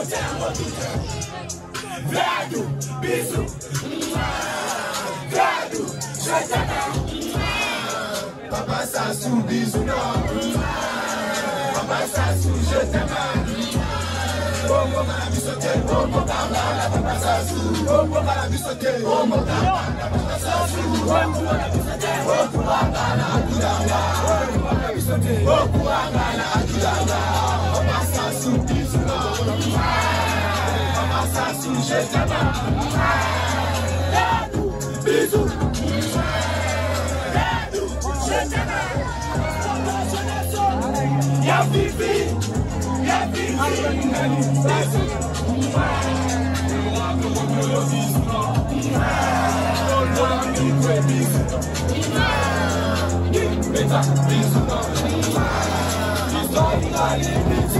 Hocama Duda Viado, bisu Viado, jatama Papa Sassou, bisu não Papa Sassou, jatama Bongo para bisote, bongo para papa Sassou. Bongo para bisote, bongo para papa Sassou. Bongo para bisote, bongo para adudawa injetável. Dado, bisu. Dado, injetável. Ya Bisu. Bisu. Bisu. Bisu. Bisu. Bisu.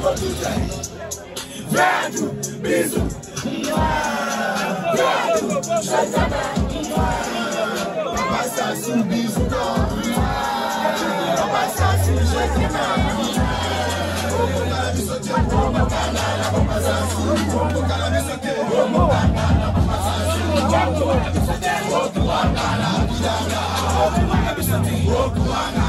água do trem. Velho, piso, velho, já tá bem. Pra passar Não biso, não. Pra passar sem jeito, não. Vou mudar isso aqui, vou botar nada. Vou passar sem, vou botar isso aqui, vou botar nada. Vou passar sem, vou botar isso aqui, vou botar